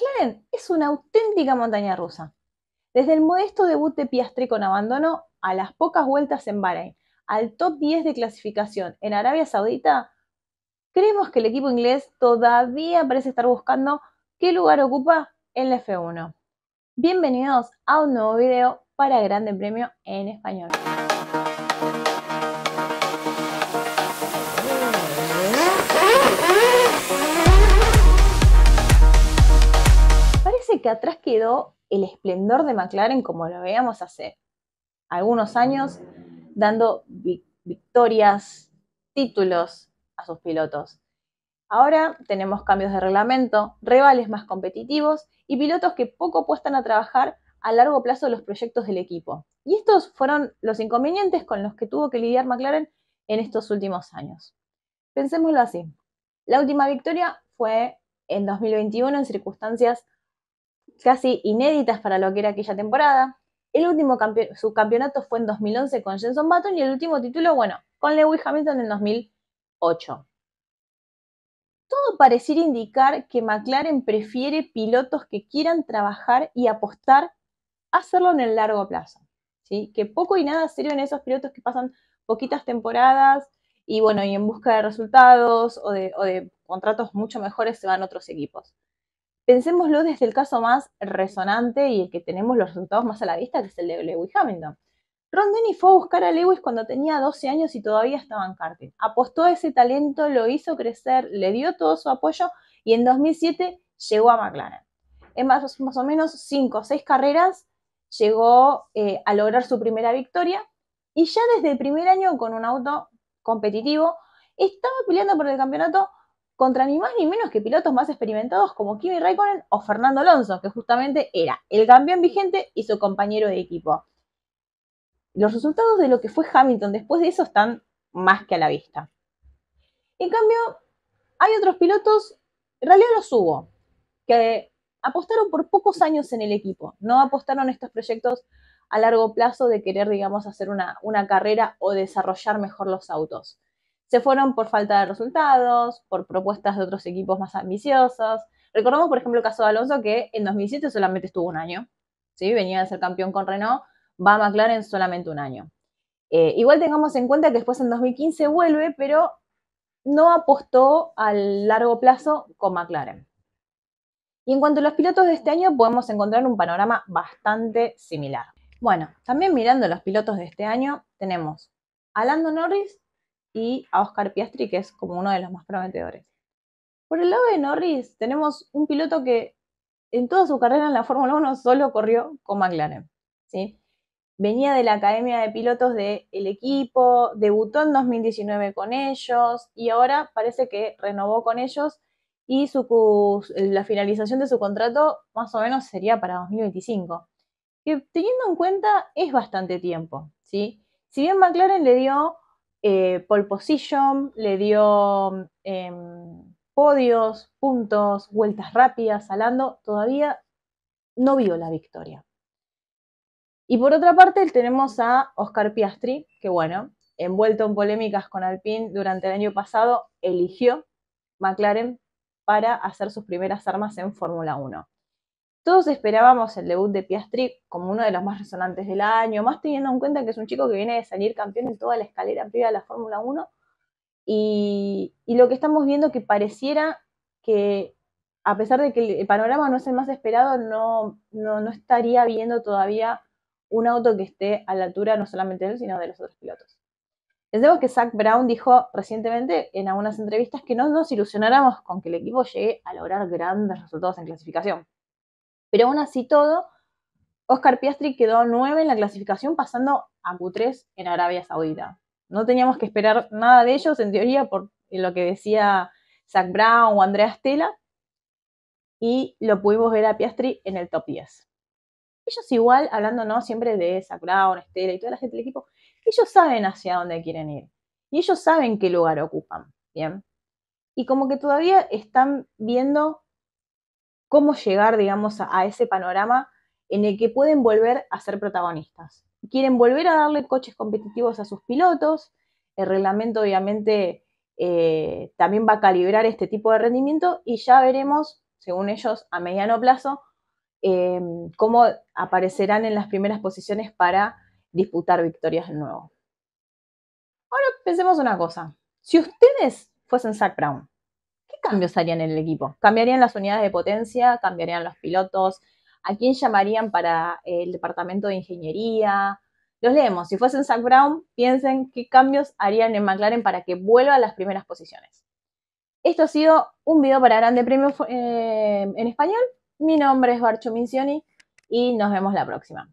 McLaren es una auténtica montaña rusa. Desde el modesto debut de Piastri con abandono a las pocas vueltas en Bahrein, al top 10 de clasificación en Arabia Saudita, creemos que el equipo inglés todavía parece estar buscando qué lugar ocupa en la F1. Bienvenidos a un nuevo video para Grande Premio en Español. Que atrás quedó el esplendor de McLaren como lo veíamos hace algunos años, dando victorias, títulos a sus pilotos. Ahora tenemos cambios de reglamento, rivales más competitivos y pilotos que poco apuestan a trabajar a largo plazo los proyectos del equipo. Y estos fueron los inconvenientes con los que tuvo que lidiar McLaren en estos últimos años. Pensémoslo así. La última victoria fue en 2021 en circunstancias casi inéditas para lo que era aquella temporada. El último subcampeonato fue en 2011 con Jenson Button y el último título, bueno, con Lewis Hamilton en 2008. Todo pareciera indicar que McLaren prefiere pilotos que quieran trabajar y apostar a hacerlo en el largo plazo. ¿sí? Que poco y nada sirven esos pilotos que pasan poquitas temporadas y bueno, y en busca de resultados o de, o de contratos mucho mejores se van otros equipos. Pensémoslo desde el caso más resonante y el que tenemos los resultados más a la vista, que es el de Lewis Hamilton. Ron Denny fue a buscar a Lewis cuando tenía 12 años y todavía estaba en karting. Apostó a ese talento, lo hizo crecer, le dio todo su apoyo y en 2007 llegó a McLaren. En más, o menos 5 o 6 carreras llegó eh, a lograr su primera victoria y ya desde el primer año con un auto competitivo estaba peleando por el campeonato contra ni más ni menos que pilotos más experimentados como Kimi Raikkonen o Fernando Alonso, que justamente era el campeón vigente y su compañero de equipo. Los resultados de lo que fue Hamilton después de eso están más que a la vista. En cambio, hay otros pilotos, en realidad los hubo, que apostaron por pocos años en el equipo, no apostaron estos proyectos a largo plazo de querer, digamos, hacer una, una carrera o desarrollar mejor los autos. Se fueron por falta de resultados, por propuestas de otros equipos más ambiciosos. Recordemos, por ejemplo, el caso de Alonso, que en 2007 solamente estuvo un año. ¿sí? Venía de ser campeón con Renault, va a McLaren solamente un año. Eh, igual tengamos en cuenta que después en 2015 vuelve, pero no apostó al largo plazo con McLaren. Y en cuanto a los pilotos de este año, podemos encontrar un panorama bastante similar. Bueno, también mirando los pilotos de este año, tenemos a Lando Norris y a Oscar Piastri, que es como uno de los más prometedores. Por el lado de Norris, tenemos un piloto que en toda su carrera en la Fórmula 1 solo corrió con McLaren. ¿sí? Venía de la Academia de Pilotos del equipo, debutó en 2019 con ellos y ahora parece que renovó con ellos y su, la finalización de su contrato más o menos sería para 2025. Que teniendo en cuenta es bastante tiempo. ¿sí? Si bien McLaren le dio eh, pole position, le dio em, podios, puntos, vueltas rápidas, salando, todavía no vio la victoria. Y por otra parte tenemos a Oscar Piastri, que bueno, envuelto en polémicas con Alpine durante el año pasado, eligió McLaren para hacer sus primeras armas en Fórmula 1. Todos esperábamos el debut de Piastri como uno de los más resonantes del año, más teniendo en cuenta que es un chico que viene de salir campeón en toda la escalera previa de la Fórmula 1. Y, lo que estamos viendo que pareciera que, a pesar de que el panorama no es el más esperado, no, no, no estaría viendo todavía un auto que esté a la altura no solamente de él, sino de los otros pilotos. Pensemos que Zach Brown dijo recientemente en algunas entrevistas que no nos ilusionáramos con que el equipo llegue a lograr grandes resultados en clasificación. Pero aún así todo, Oscar Piastri quedó 9 en la clasificación pasando a Q3 en Arabia Saudita. No teníamos que esperar nada de ellos, en teoría, por lo que decía Zach Brown o Andrea Stella. Y lo pudimos ver a Piastri en el top 10. Ellos igual, hablando no siempre de Zach Brown, Stella y toda la gente del equipo, ellos saben hacia dónde quieren ir. Y ellos saben qué lugar ocupan. Bien. Y como que todavía están viendo cómo llegar, digamos, a, ese panorama en el que pueden volver a ser protagonistas. Quieren volver a darle coches competitivos a sus pilotos. El reglamento, obviamente, eh, también va a calibrar este tipo de rendimiento y ya veremos según ellos, a mediano plazo, em, cómo aparecerán en las primeras posiciones para disputar victorias de nuevo. Ahora pensemos una cosa. Si ustedes fuesen Zach Brown, ¿qué cambios harían en el equipo? ¿Cambiarían las unidades de potencia? ¿Cambiarían los pilotos? ¿A quién llamarían para el departamento de ingeniería? Los leemos. Si fuesen Zach Brown, piensen qué cambios harían en McLaren para que vuelva a las primeras posiciones. Esto ha sido un video para Grande Premio eh, en español. Mi nombre es Barcho Mincioni y nos vemos la próxima.